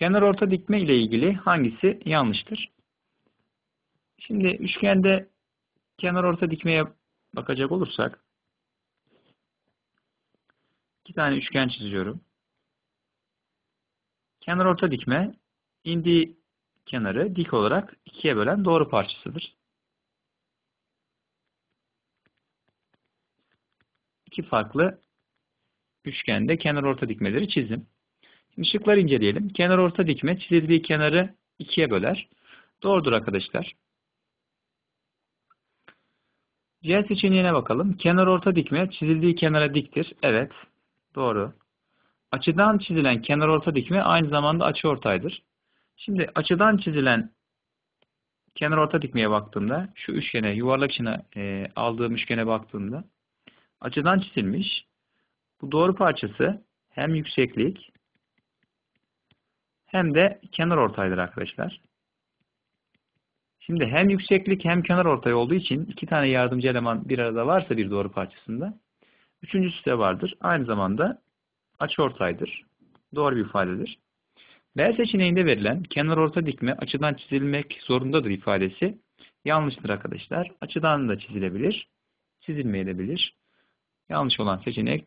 Kenar orta dikme ile ilgili hangisi yanlıştır? Şimdi üçgende kenar orta dikmeye bakacak olursak iki tane üçgen çiziyorum. Kenar orta dikme indiği kenarı dik olarak ikiye bölen doğru parçasıdır. İki farklı üçgende kenar orta dikmeleri çizdim. Şimdi şıkları inceleyelim. Kenar orta dikme çizildiği kenarı ikiye böler. Doğrudur arkadaşlar. C seçeneğine bakalım. Kenar orta dikme çizildiği kenara diktir. Evet. Doğru. Açıdan çizilen kenar orta dikme aynı zamanda açı ortaydır. Şimdi açıdan çizilen kenar orta dikmeye baktığımda şu üçgene yuvarlak içine e, aldığım üçgene baktığımda açıdan çizilmiş. Bu doğru parçası hem yükseklik hem de kenar ortaydır arkadaşlar. Şimdi hem yükseklik hem kenar ortay olduğu için iki tane yardımcı eleman bir arada varsa bir doğru parçasında üçüncüsü de vardır. Aynı zamanda açıortaydır. Doğru bir ifadedir. B seçeneğinde verilen kenar orta dikme açıdan çizilmek zorundadır ifadesi yanlıştır arkadaşlar. Açıdan da çizilebilir, çizilmeyebilir. Yanlış olan seçenek